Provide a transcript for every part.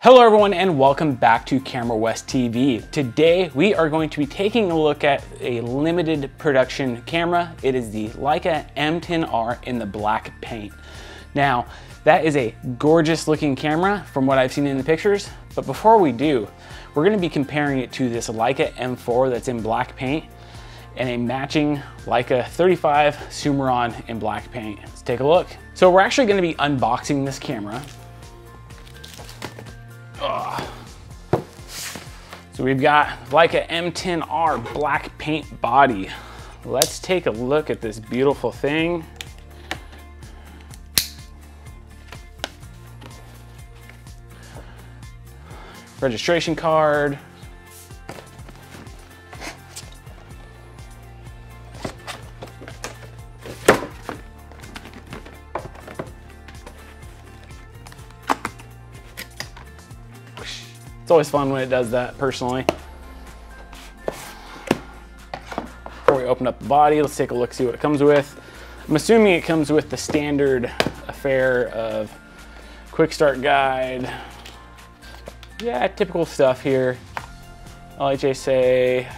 Hello everyone and welcome back to Camera West TV. Today we are going to be taking a look at a limited production camera. It is the Leica M10R in the black paint. Now that is a gorgeous looking camera from what I've seen in the pictures, but before we do, we're gonna be comparing it to this Leica M4 that's in black paint and a matching Leica 35 Summicron in black paint. Let's take a look. So we're actually gonna be unboxing this camera So we've got Leica M10R black paint body. Let's take a look at this beautiful thing. Registration card. It's always fun when it does that personally. Before we open up the body, let's take a look, see what it comes with. I'm assuming it comes with the standard affair of quick start guide. Yeah, typical stuff here. LHSA,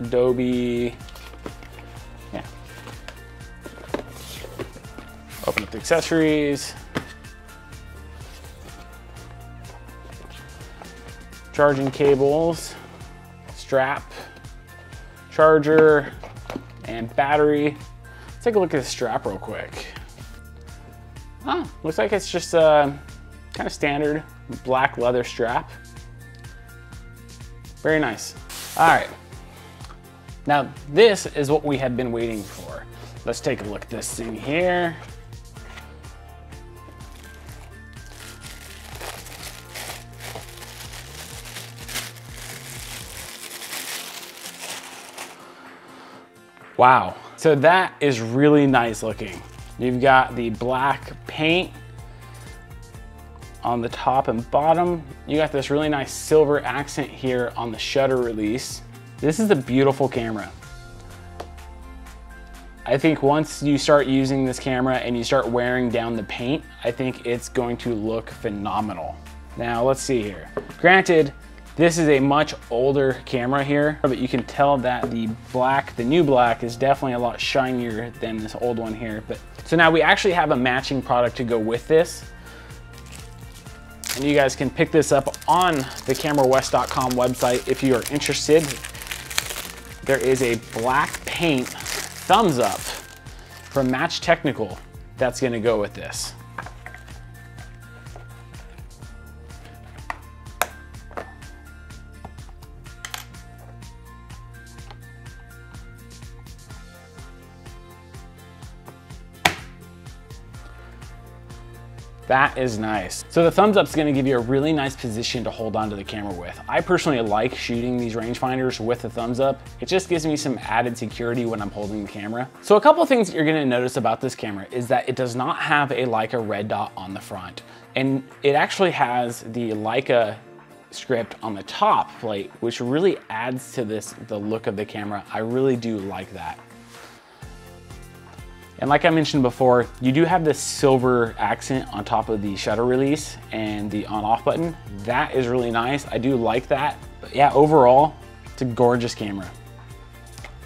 Adobe. Yeah. Open up the accessories. Charging cables, strap, charger, and battery. Let's take a look at the strap real quick. Oh, looks like it's just uh, a kind of standard black leather strap. Very nice. All right. Now, this is what we have been waiting for. Let's take a look at this thing here. Wow. So that is really nice looking. You've got the black paint on the top and bottom. You got this really nice silver accent here on the shutter release. This is a beautiful camera. I think once you start using this camera and you start wearing down the paint, I think it's going to look phenomenal. Now let's see here. Granted, this is a much older camera here, but you can tell that the black, the new black is definitely a lot shinier than this old one here. But So now we actually have a matching product to go with this. And you guys can pick this up on the camerawest.com website if you are interested. There is a black paint thumbs up from Match Technical that's gonna go with this. That is nice. So the thumbs up is gonna give you a really nice position to hold onto the camera with. I personally like shooting these rangefinders with the thumbs up. It just gives me some added security when I'm holding the camera. So a couple things that you're gonna notice about this camera is that it does not have a Leica red dot on the front. And it actually has the Leica script on the top plate, which really adds to this, the look of the camera. I really do like that. And like I mentioned before, you do have this silver accent on top of the shutter release and the on off button. That is really nice. I do like that. But yeah, overall, it's a gorgeous camera.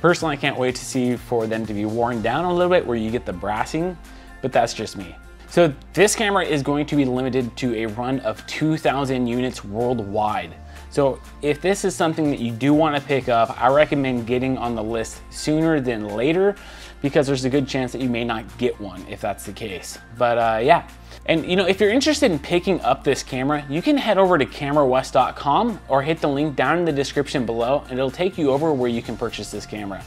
Personally, I can't wait to see for them to be worn down a little bit where you get the brassing, but that's just me. So this camera is going to be limited to a run of 2,000 units worldwide. So if this is something that you do want to pick up, I recommend getting on the list sooner than later because there's a good chance that you may not get one if that's the case. But uh, yeah. And you know, if you're interested in picking up this camera, you can head over to camerawest.com or hit the link down in the description below and it'll take you over where you can purchase this camera.